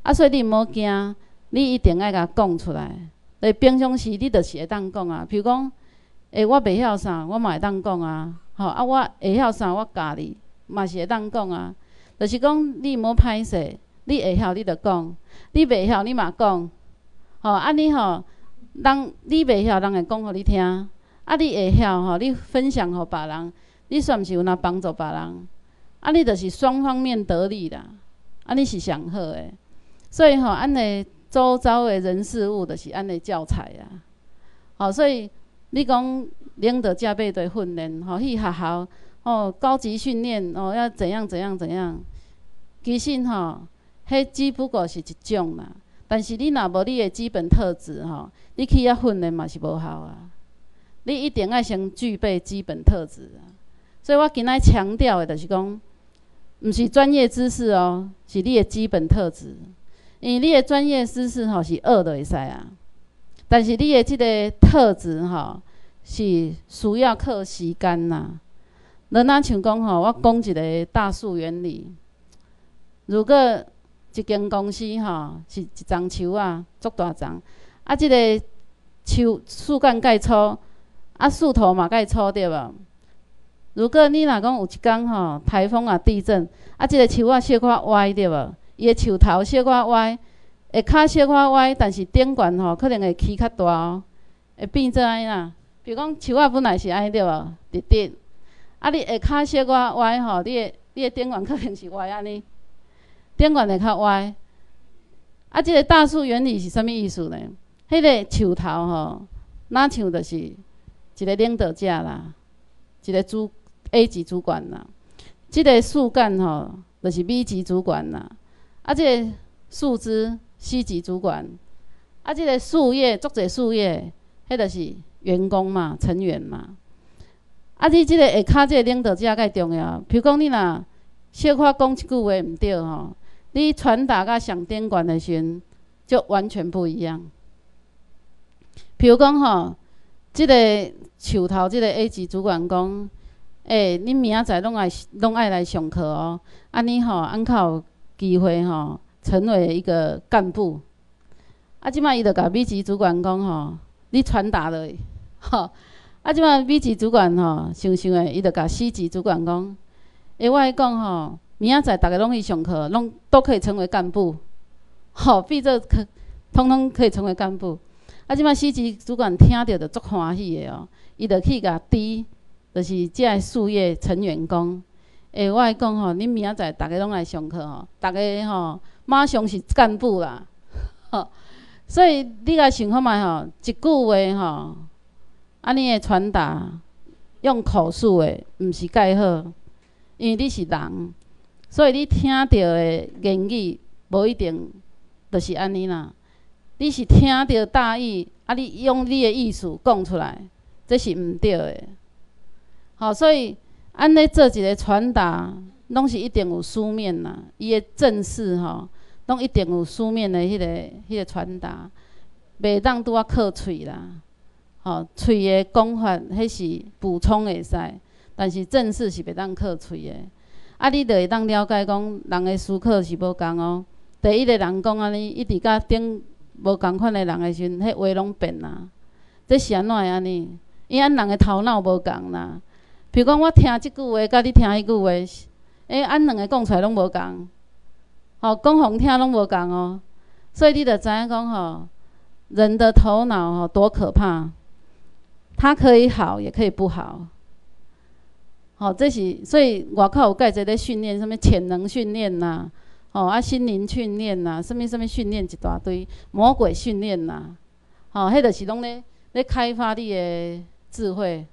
啊，所以你毋好惊。你一定爱甲讲出来。诶，平常时你著是会当讲啊。譬如讲，诶，我袂晓啥，我嘛会当讲啊。吼，啊，我会晓啥，我教你，嘛是会当讲啊。就是讲，你毋好歹势，你会晓你著讲，你袂晓你嘛讲。吼，啊，你吼，人你袂晓，人会讲互你听。啊，你会晓吼，你分享互别人，你算毋是有哪帮助别人？啊，你著是双方面得利啦。啊，你是上好诶。所以吼，安尼。周遭的人事物就是安尼教材啊，好，所以你讲领导加倍的训练，吼，去学校哦，高级训练哦，要怎样怎样怎样，其实吼，迄只不过是一种啦。但是你若无你的基本特质吼，你去遐训练嘛是无效啊。你一定要先具备基本特质啊。所以我今仔强调的就是讲，毋是专业知识哦，是你的基本特质。因为你的专业知识吼是学的会使啊，但是你的即个特质吼是需要靠时间呐。咱若像讲吼，我讲一个大树原理。如果一间公司吼是一丛树啊，足大丛，啊，即个树树干介粗，啊，树头嘛介粗对无？如果你若讲有一天吼台风啊地震，啊，即个树啊小可歪对无？伊的树头小可歪，下骹小可歪，但是顶悬吼可能会起较大哦，会变做安尼啦？比如讲树啊本来是安尼对无？直直，啊你下骹小可歪吼，你的你的顶悬可能是歪安尼，顶悬会较歪。啊，即个大树原理是啥物意思呢？迄个树头吼，哪像就是一个领导者啦，一个主 A 级主管啦，即个树干吼，就是 B 级主管啦。啊，即个树枝，C 级主管；啊，即个树叶，作者树叶，迄著是员工嘛，成员嘛。啊，你即个下骹即个领导者介重要。比如讲，你若小可讲一句话毋对吼，你传达甲上顶管的时阵，就完全不一样。比如讲吼，即个树头即个 A 级主管讲，诶，恁明仔载拢爱拢爱来上课哦。安尼吼，安靠。机会吼，成为一个干部。啊，即摆伊就甲 B 级主管讲吼，你传达落去，吼。啊，即摆 B 级主管吼，想想诶，伊就甲 C 级主管讲，诶，我来讲吼，明仔载逐个拢去上课，拢都可以成为干部，吼，比这可，通通可以成为干部。啊，即摆 C 级主管听着就足欢喜诶哦，伊就去甲 D，就是即个事业成员讲。诶，我来讲吼，恁明仔载逐个拢来上课吼，逐个吼马上是干部啦，吼。所以你来想看觅吼，一句话吼，安尼诶传达用口述诶，毋是介好，因为你是人，所以你听到诶言语无一定就是安尼啦。你是听到大意，啊，你用你诶意思讲出来，这是毋对诶。好，所以。安尼做一个传达，拢是一定有书面啦。伊的正式吼，拢一定有书面的迄个、迄个传达，袂当拄啊靠喙啦。吼，喙的讲法，迄是补充会使，但是正式是袂当靠喙的。啊，你着会当了解讲，人的思考是无共哦。第一个人讲安尼，一直甲顶无共款的人的时阵，迄话拢变啦。这是安怎安尼？因安人的头脑无共啦。比如讲，我听即句话，甲你听迄句话，诶，俺两个讲出来拢无共，吼，讲互听拢无共哦。所以你着知影讲吼，人的头脑吼多可怕，它可以好，也可以不好。吼，这是所以外口有介侪咧训练，什物潜能训练呐，吼啊心灵训练呐，什物什物训练一大堆，魔鬼训练呐，吼，迄著是拢咧咧开发你诶智慧。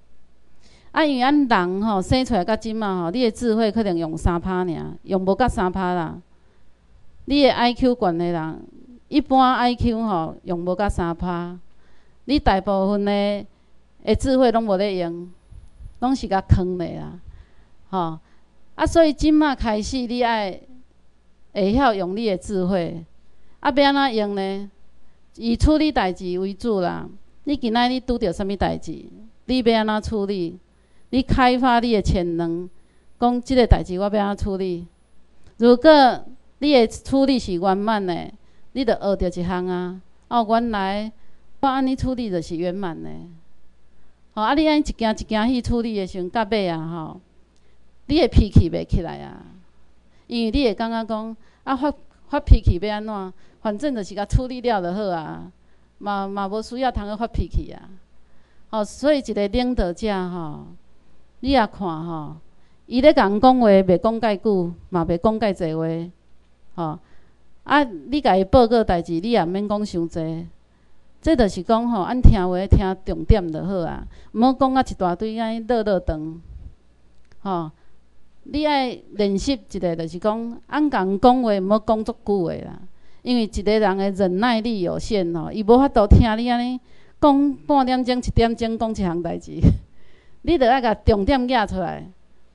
啊，因为咱人吼生出来到即嘛吼，你的智慧可能用三拍尔，用无到三拍啦。你的 I Q 悬的人，一般 I Q 吼用无到三拍，你大部分的的智慧拢无咧用，拢是甲坑诶啦，吼。啊，所以即马开始你爱会晓用你的智慧，啊，要安怎用呢？以处理代志为主啦。你今仔日拄着啥物代志，你要安怎处理？你开发你的潜能，讲即个代志我要安怎处理？如果你的处理是圆满的，你着学着一项啊。哦，原来我安尼处理就是圆满的。吼，啊，你安尼一件一件去处理的时阵，到尾啊，吼，你的脾气袂起来啊。因为你会感觉讲，啊发发脾气要安怎？反正就是甲处理了就好啊，嘛嘛无需要通去发脾气啊。吼，所以一个领导者吼。你也看吼，伊咧共讲话，袂讲介久，嘛袂讲介济话，吼。啊，你甲伊报告代志，你也免讲伤济。这著是讲吼，按听话听重点就好啊，毋好讲啊一大堆安尼落落长。吼，你爱练习一个，著是讲按共讲话，毋好讲足久诶啦。因为一个人诶忍耐力有限吼，伊无法度听你安尼讲半点钟、一点钟讲一项代志。你得爱甲重点举出来，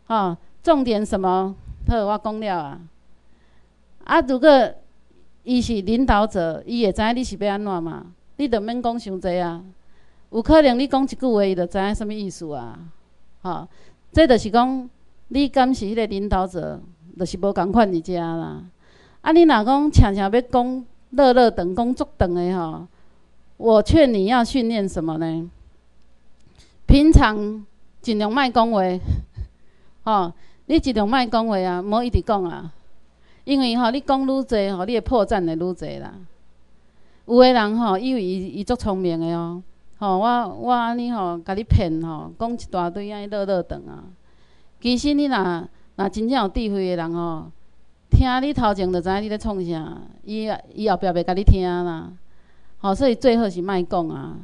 吼，重点什么？好，我讲了啊。啊，如果伊是领导者，伊会知影你是要安怎嘛？你着免讲伤济啊。有可能你讲一句话，伊着知影什物意思啊？吼，这着是讲你敢是迄个领导者，着是无共款伫遮啦。啊，你若讲常常要讲乐乐长，讲足长的吼，我劝你要训练什么呢？平常。尽量莫讲话，吼！你尽量莫讲话啊，莫一直讲啊。因为吼，你讲愈侪吼，你诶破绽会愈侪啦。有诶人吼，以为伊伊足聪明诶哦，吼！我我安尼吼，甲你骗吼，讲一大堆安尼落落长啊。其实你若若真正有智慧诶人吼，听你头前就知影你咧创啥，伊伊后壁袂甲你听啦。吼，所以最好是莫讲啊。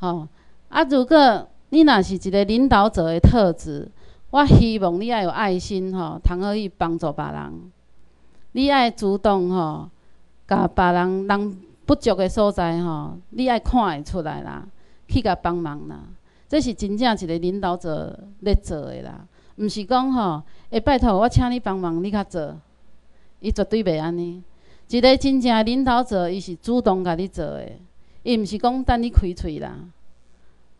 吼，啊，如果你若是一个领导者的特质，我希望你爱有爱心吼，通可以帮助别人。你爱主动吼，甲别人人不足的所在吼，你爱看会出来啦，去甲帮忙啦。这是真正一个领导者咧做的啦，毋是讲吼，会拜托我请你帮忙，你较做，伊绝对袂安尼。一个真正领导者，伊是主动甲你做的，伊毋是讲等你开喙啦，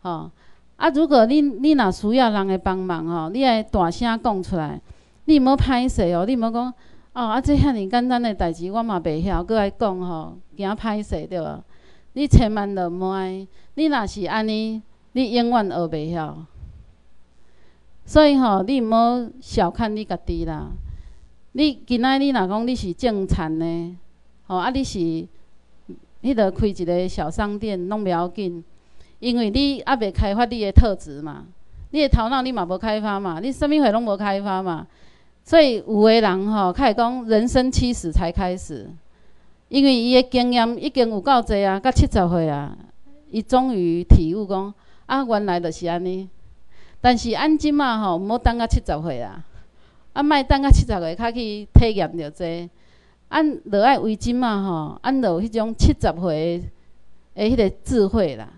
吼。啊，如果你你若需要人诶帮忙吼，你爱大声讲出来，你毋好歹势哦，你毋好讲哦，啊，这遐尼简单诶代志，我嘛袂晓，搁爱讲吼，惊歹势对无？你千万着莫爱，你若是安尼，你永远学袂晓。所以吼，你毋好小看你家己啦。你今仔你若讲你是正产诶，吼啊，你是迄个开一个小商店，拢袂要紧。因为你还未开发你的特质嘛，你的头脑你嘛无开发嘛，你生命会拢无开发嘛，所以有的人吼，开始讲人生七十才开始，因为伊的经验已经有够济啊，到七十岁啊，伊终于体悟讲啊，原来就是安尼。但是按即嘛吼，毋好等到七十岁啊，啊，莫等到七十岁较去体验着这，按落爱为即嘛吼，按落迄种七十岁的迄个智慧啦。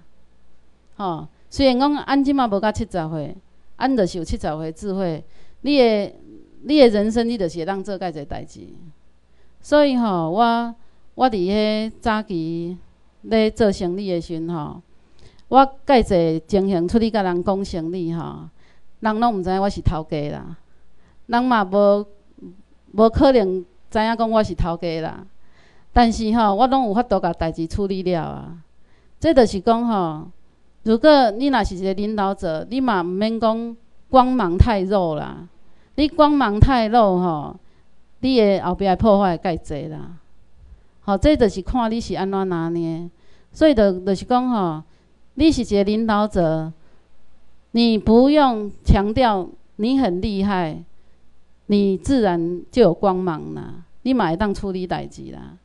吼，虽然讲安即嘛无到七十岁，安就是有七十岁智慧。你的你的人生，你就是会当做介侪代志。所以吼，我我伫迄早期咧做生意的时阵吼，我介侪情形出去甲人讲生意吼，人拢毋知影我是头家啦。人嘛无无可能知影讲我是头家啦。但是吼，我拢有法度甲代志处理了啊。这就是讲吼。如果你若是一个领导者，你嘛毋免讲光芒太弱啦。你光芒太弱吼，你的后壁破坏介济啦。吼，这就是看你是安怎拿捏。所以，就就是讲吼，你是一个领导者，你不用强调你很厉害，你自然就有光芒啦。你嘛会当处理代志啦。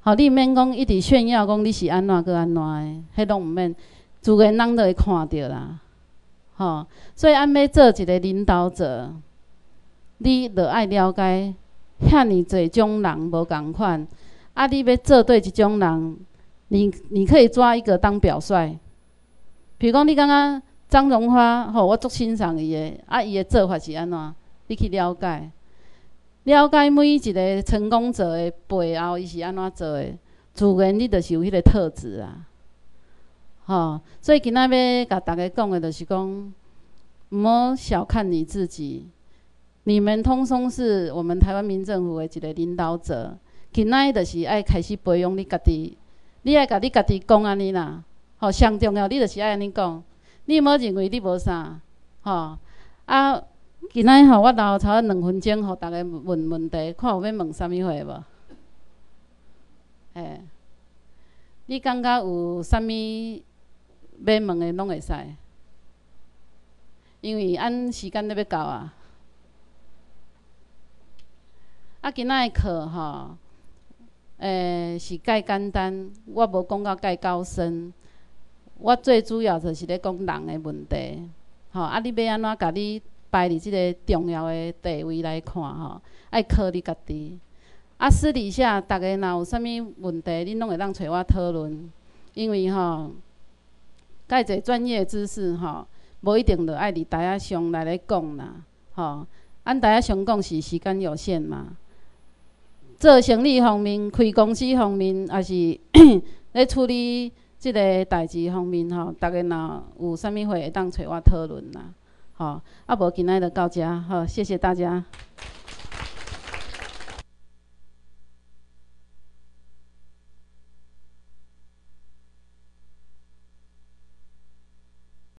好，你毋免讲一直炫耀讲你是安怎个安怎诶，迄拢毋免，自然人就会看着啦。吼，所以安要做一个领导者，你著爱了解遐尼侪种人无共款。啊，你要做对一种人，你你可以抓一个当表率。比如讲，你感觉张荣华吼，我足欣赏伊诶，啊，伊诶做法是安怎？你去了解，了解每一个成功者诶背后，伊是安怎做诶，自然你就是有迄个特质啊。吼，所以今仔日甲大家讲的，就是讲，毋好小看你自己，你们通通是我们台湾民政府的一个领导者。今仔就是爱开始培养你家己，你爱甲你家己讲安尼啦。吼，上重要，你就是爱安尼讲。你无认为你无啥？吼啊，今仔吼，我留差两分钟，互逐个问问题，看有要问啥物话无？嘿，你感觉有啥物要问的拢会使？因为按时间都要到啊。啊，今仔的课吼。诶，是介简单，我无讲到介高深。我最主要就是咧讲人的问题，吼。啊，你要安怎甲你摆伫即个重要的地位来看，吼，爱靠你家己。啊，私底下逐个若有啥物问题，恁拢会当找我讨论。因为吼，介侪专业知识吼，无一定着爱伫台下上来咧讲啦，吼。按台下上讲是时间有限嘛。做生意方面、开公司方面，也是 咧处理即个代志方面吼，逐个若有啥物话会当找我讨论啦，吼，啊无今仔就到遮，好，谢谢大家。